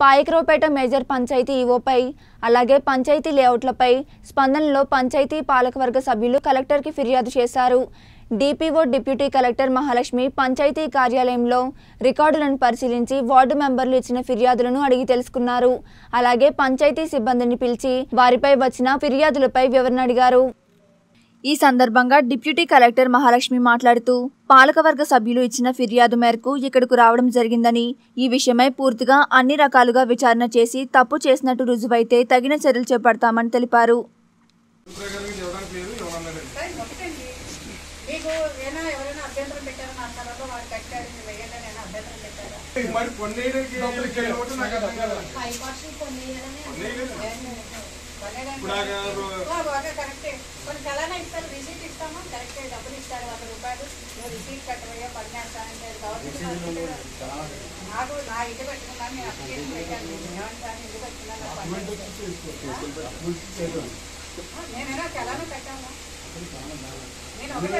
Payakaraopeta major panchayat ఈవోపై అలాగే పంచాయతీ లేఅవుట్లపై స్పందనలో పంచాయతీ పాలకవర్గ సభ్యులు కలెక్టర్కి ఫిర్యాదు చేశారు. DPO deputy collector Mahalakshmi panchayat కార్యాలయంలో రికార్డులను పరిశీలించి వార్డు మెంబర్లు ఇచ్చిన ఫిర్యాదులను అడిగి తెలుసుకున్నారు. అలాగే పంచాయతీ సిబ్బందిని పిలిచి వారిపై వచ్చిన ఫిర్యాదులపై వివరణ అడిగారు. ఈ సందర్భంగా డిప్యూటీ కలెక్టర్ మహాలక్ష్మి మాట్లాడుతూ పాలకవర్గ సభ్యులు ఇచ్చిన ఫిర్యాదు మేరకు ఇక్కడకు రావడం జరిగిందని ఈ విషయమై పూర్తిగా అన్ని రకాలుగా విచారణ చేసి తప్పు చేసినట్టు రుజువైతే తగిన చర్యలు చేపడతామని తెలిపారు. మీరు ఏమైనా బాగా కరెక్టే. కొన్ని చలానా ఇస్తారు రిసీట్ ఇస్తామా? కరెక్టే డబ్బులు ఇస్తారు వంద రూపాయలు. నువ్వు రిసీట్ కట్టవయ్యా పడినేస్తానంటే గవర్నమెంట్ నాకు నా ఇల్లు పెట్టుకున్నాను నేను అప్లికేషన్ పెట్టాను ఏమంటాను ఇల్లు పెట్టుకున్నాను నేనైనా చలానా పెట్టాను. నేను ఒకటి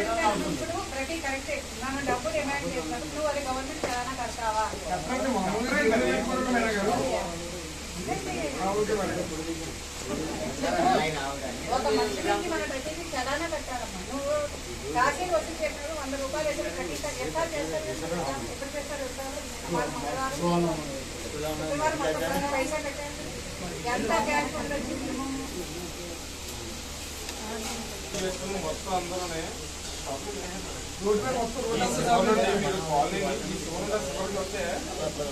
ఇప్పుడు ప్రతి కరెక్టే. నన్ను డబ్బు డిమాండ్ చేస్తున్నాను నువ్వు అది గవర్నమెంట్ చలానా కడతావా? అంటే నుంచి మన ప్రతిదీ చలానా కట్టాలమ్మా నువ్వు కాశీ వచ్చి చెప్పినప్పుడు వంద రూపాయలు వేసిన ప్రతి ఎంత చేస్తారు ఎప్పుడు చేస్తారు మంగళవారం శుక్రవారం మంగళవారం ఎంత మొత్తం అందరూనే. ఈ శివరుడు వస్తే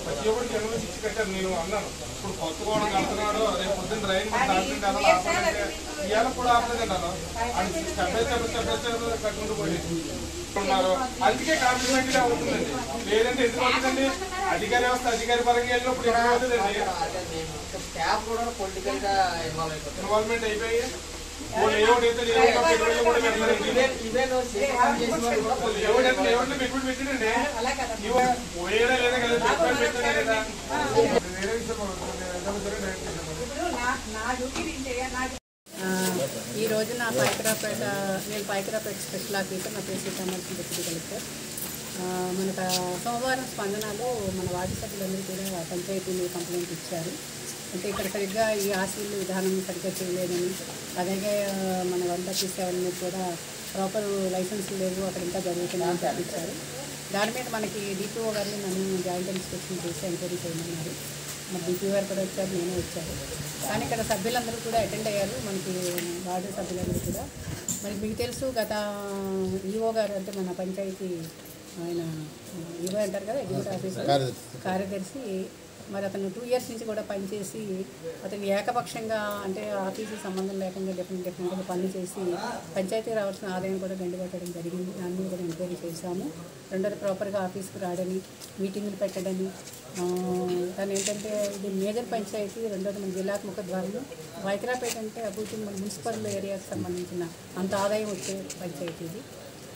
ప్రతి ఒక్కరికి ఎన్నో ఇచ్చి కట్టారు నేను అన్నాను ఇప్పుడు కొత్త కూడా కడుతున్నాడు రేపు పొద్దున్న డ్రైన్ దాంట్లో కదా ఆపదంటే ఇవాళ కూడా ఆపలేదు అన్నాను అది step by step step by step కట్టుకుంటూ పోయి ఉన్నారు అందుకే కాంప్లిమెంట్ అవుతుందండి లేదంటే ఎందుకు అవుతుందండి అధికారి వ్యవస్థ అధికారి పరంగా వెళ్ళినప్పుడు ఎక్కడ అవుతుందండి ఇన్వాల్వ్మెంట్ అయిపోయి ఈ రోజు నా పైకరాపేట నేను పైకరాపేట స్పెషల్ ఆఫీసర్ నా పేరు సీతామర్శి డిప్యూటీ కలెక్టర్. ఆ సోమవారం స్పందనలో మన వార్డు సభ్యులందరూ కూడా పంచాయతీ మీద కంప్లైంట్ ఇచ్చారు. అంటే ఇక్కడ సరిగ్గా ఈ ఆశీలు విధానం సరిగ్గా చేయలేదని అలాగే మన వంట తీసేవాళ్ళని కూడా ప్రాపర్ లైసెన్స్ లేవు అక్కడ ఇంకా జరుగుతుందని చెప్పించారు దాని మీద మనకి డిపిఓ గారిని నన్ను జాయింట్ ఇన్స్పెక్షన్ చేసి ఎంక్వైరీ చేయమన్నారు. మరి డిపిఓ గారు కూడా వచ్చారు నేను వచ్చాను. కానీ ఇక్కడ సభ్యులందరూ కూడా అటెండ్ అయ్యారు మనకి వార్డు సభ్యులందరూ కూడా. మరి మీకు తెలుసు గత ఈఓ గారు అంటే మన పంచాయతీ ఆయన ఈఓ అంటారు కదా ఎగ్జిక్యూటివ్ ఆఫీసర్ కార్యదర్శి. మరి అతను టూ ఇయర్స్ నుంచి కూడా పనిచేసి అతను ఏకపక్షంగా అంటే ఆఫీసుకి సంబంధం లేకుండా డిఫరెంట్ డిఫరెంట్గా పనులు చేసి పంచాయతీ రావాల్సిన ఆదాయం కూడా గండిపెట్టడం జరిగింది. దాని మీద కూడా ఎంక్వైరీ చేశాము. రెండోది ప్రాపర్గా ఆఫీస్కి రావడని మీటింగులు పెట్టడని దాని తను ఏంటంటే ఇది మేజర్ పంచాయతీ రెండోది మన జిల్లాకు ముఖద్వారం వైకరాపేట అంటే అభివృద్ధి మన మున్సిపల్ ఏరియాకి సంబంధించిన అంత ఆదాయం వచ్చే పంచాయతీ ఇది.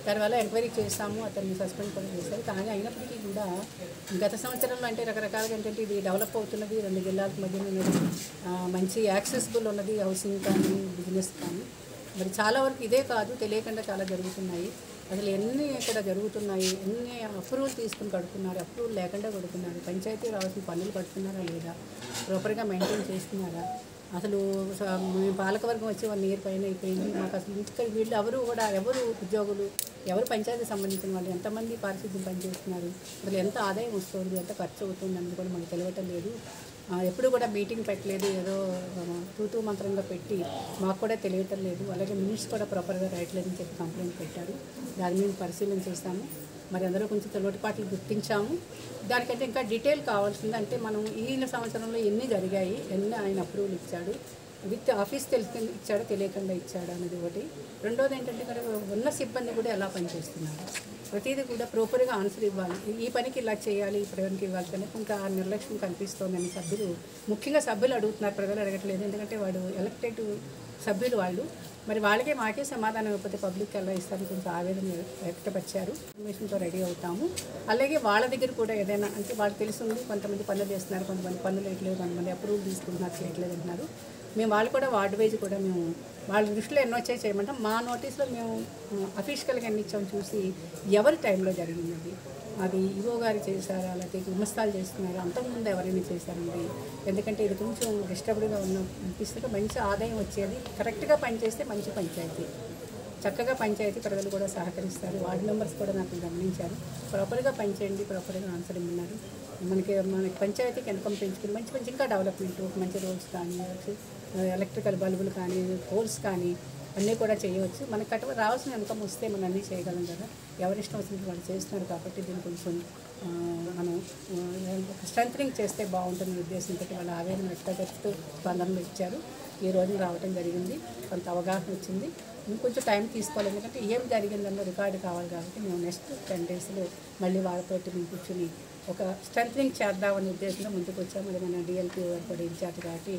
దానివల్ల ఎంక్వైరీ చేస్తాము అతన్ని సస్పెండ్ కూడా చేశారు. కానీ అయినప్పటికీ కూడా గత సంవత్సరంలో అంటే రకరకాలుగా ఏంటంటే ఇది డెవలప్ అవుతున్నది రెండు జిల్లాలకు మధ్య ఉన్నది మంచి యాక్సెసిబుల్ ఉన్నది హౌసింగ్ కానీ బిజినెస్ కానీ. మరి చాలా వరకు ఇదే కాదు తెలియకుండా చాలా జరుగుతున్నాయి. అసలు ఎన్ని ఇక్కడ జరుగుతున్నాయి ఎన్ని అప్రూవల్ తీసుకుని కడుతున్నారు అప్రూవల్ లేకుండా కడుతున్నారు పంచాయతీ రావాల్సిన పనులు కడుతున్నారా లేదా ప్రాపర్గా మెయింటైన్ చేస్తున్నారా అసలు మేము పాలకవర్గం వచ్చి వన్ ఇయర్ పైన అయిపోయింది. మాకు అసలు ఇంటికి వీళ్ళు ఎవరు కూడా ఎవరు ఉద్యోగులు ఎవరు పంచాయతీ సంబంధించిన వాళ్ళు ఎంతమంది పారిశుద్ధ్యం పనిచేస్తున్నారు అసలు ఎంత ఆదాయం వస్తుంది ఎంత ఖర్చు అవుతుంది అన్నది కూడా మనకు తెలియటం లేదు. ఎప్పుడు కూడా మీటింగ్ పెట్టలేదు ఏదో ఆ, తూతూ మంత్రంగా పెట్టి మాకు కూడా తెలియటం లేదు. అలాగే మినిట్స్ కూడా ప్రాపర్గా రాయట్లేదని చెప్పి కంప్లైంట్ పెట్టారు. దాని మీద పరిశీలన చేస్తాము. మరి అందరూ కొంచెం తెలివటిపాట్లు గుర్తించాము. దానికంటే ఇంకా డీటెయిల్ కావాల్సింది అంటే మనం ఈయన సంవత్సరంలో ఎన్ని జరిగాయి ఎన్ని ఆయన అప్రూవల్ ఇచ్చాడు విత్ ఆఫీస్ తెలిసి ఇచ్చాడో తెలియకుండా ఇచ్చాడు అనేది ఒకటి. రెండోది ఏంటంటే ఇక్కడ ఉన్న సిబ్బంది కూడా ఎలా పనిచేస్తున్నారు? ప్రతిదీ కూడా ప్రాపర్గా ఆన్సర్ ఇవ్వాలి. ఈ పనికి ఇలా చేయాలి ఈ పనికి ఇవ్వాలి కానీ ఇంకా ఆ నిర్లక్ష్యం కనిపిస్తోందని సభ్యులు ముఖ్యంగా సభ్యులు అడుగుతున్నారు ప్రజలు అడగట్లేదు. ఎందుకంటే వాడు ఎలక్టెడ్ సభ్యులు వాళ్ళు. మరి వాళ్ళకే మాకే సమాధానం ఇవ్వకపోతే పబ్లిక్ ఎలా ఇస్తారని కొంచెం ఆవేదన వ్యక్తపరిచారు. ఇన్ఫర్మేషన్తో రెడీ అవుతాము. అలాగే వాళ్ళ దగ్గర కూడా ఏదైనా అంటే వాళ్ళకి తెలుస్తుంది కొంతమంది పనులు చేస్తున్నారు కొంతమంది పనులు వేయట్లేదు కొంతమంది అప్రూవల్ తీసుకుంటున్నారు చేయట్లేదు అంటున్నారు. మేము వాళ్ళు కూడా వార్డు వైజ్ కూడా మేము వాళ్ళ దృష్టిలో ఎన్నో వచ్చాయి చేయమంటాం. మా నోటీస్లో మేము అఫీషియల్గా ఎన్ని ఇచ్చాము చూసి ఎవరి టైంలో జరిగింది అది అది ఈవో గారు చేశారా లేకపోతే గుమస్తాలు చేస్తున్నారా అంతకుముందు ఎవరైనా చేశారండి? ఎందుకంటే ఇది కొంచెం డిస్టర్బ్డ్గా ఉన్న అనిపిస్తే మంచి ఆదాయం వచ్చేది. కరెక్ట్గా పనిచేస్తే మంచి పంచాయతీ. చక్కగా పంచాయతీ ప్రజలు కూడా సహకరిస్తారు. వార్డు మెంబర్స్ కూడా నాకు గమనించారు. ప్రాపర్గా పనిచేయండి ప్రాపర్గా ఆన్సర్ ఇమ్మన్నారు. మనకి మనకి పంచాయతీకి ఇన్కమ్ పెంచుకుని మంచి మంచి ఇంకా డెవలప్మెంట్ మంచి రోడ్స్ కానీ ఎలక్ట్రికల్ బల్బులు కానీ పోల్స్ కానీ అన్నీ కూడా చేయవచ్చు. మనకి కట్ట రావాల్సిన ఇన్కమ్ వస్తే మనం అన్నీ చేయగలం కదా. ఎవరిష్టం వచ్చినట్టు వాళ్ళు చేస్తున్నారు కాబట్టి దీన్ని కొంచెం మనం స్ట్రెంగ్ చేస్తే బాగుంటుంది ఉద్దేశంతో వాళ్ళ ఆవేదన వ్యక్తపరుస్తూ స్పందనలు ఇచ్చారు. ఈ రోజున రావడం జరిగింది. కొంత అవగాహన వచ్చింది. ఇంకొంచెం టైం తీసుకోవాలి. ఎందుకంటే ఏం జరిగిందన్న రికార్డు కావాలి కాబట్టి మేము నెక్స్ట్ టెన్ డేస్లో మళ్ళీ వాళ్ళతోటి మేము కూర్చుని ఒక స్ట్రెంథనింగ్ చేద్దామనే ఉద్దేశంలో ముందుకు వచ్చాము. అది మన డిఎల్పీ వారు కూడా ఇన్ఛార్జ్ కాబట్టి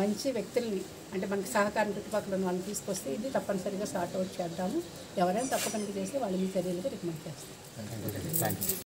మంచి వ్యక్తుల్ని అంటే మనకి సహకారం చుట్టుపక్కల ఉన్న వాళ్ళని తీసుకొస్తే ఇది తప్పనిసరిగా సార్ట్ అవుట్ చేద్దాము. ఎవరైనా తప్పకుండా చేస్తే వాళ్ళ మీ చర్యలుగా రికమెండ్ చేస్తాం